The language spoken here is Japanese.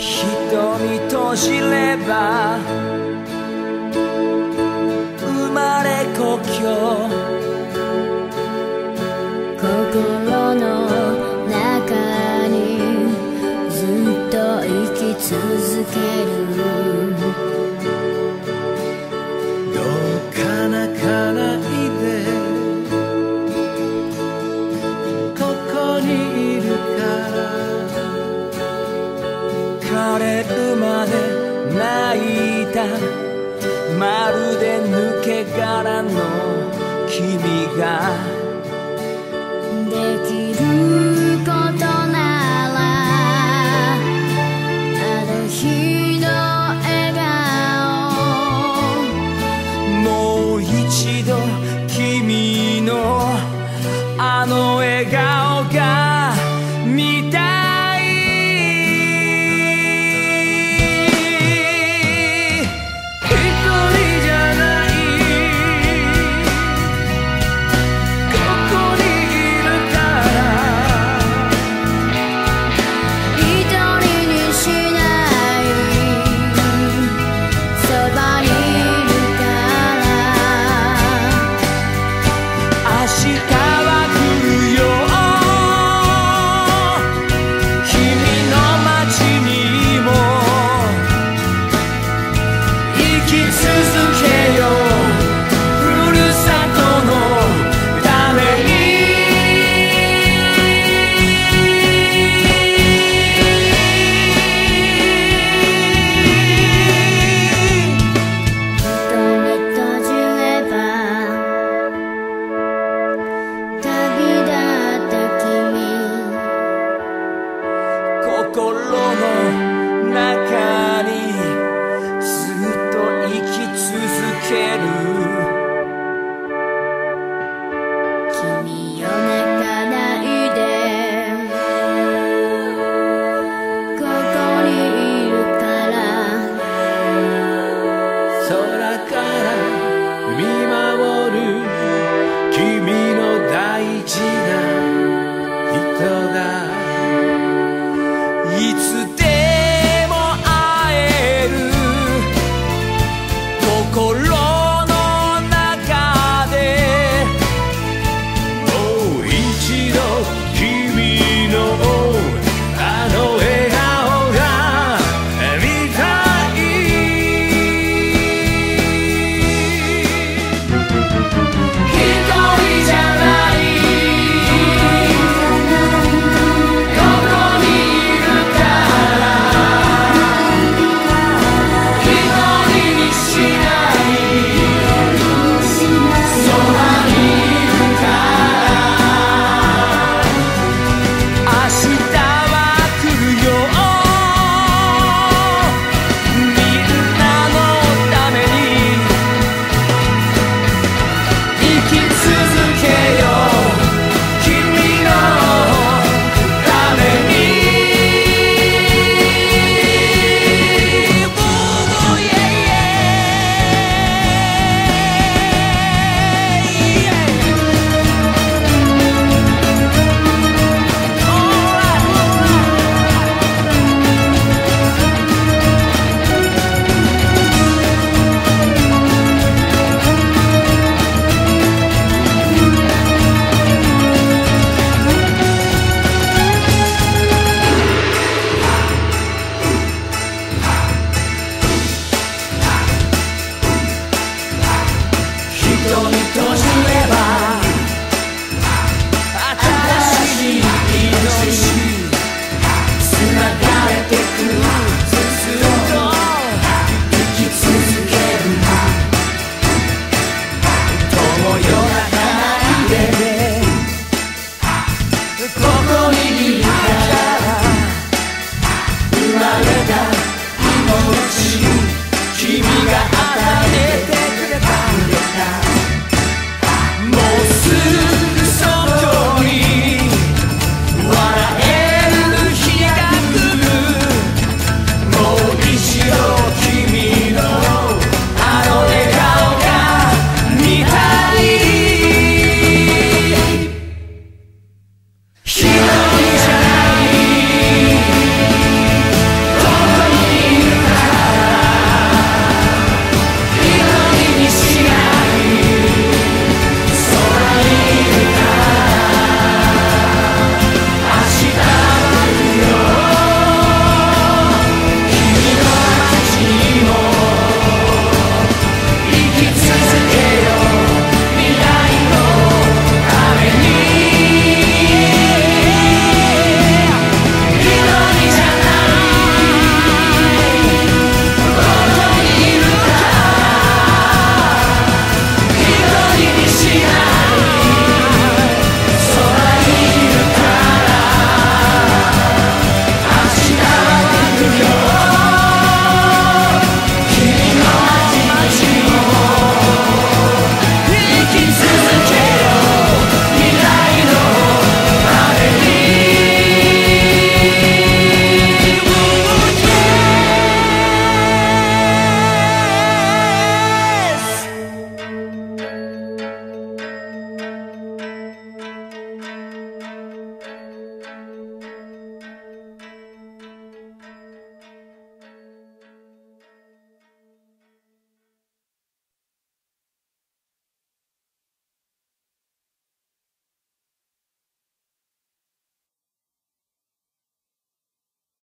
瞳閉じれば生まれ故郷。心の中にずっと生き続ける。枯れるまで泣いた。まるで抜け殻の君が。できることならあの日の笑顔。もう一度君のあの笑顔が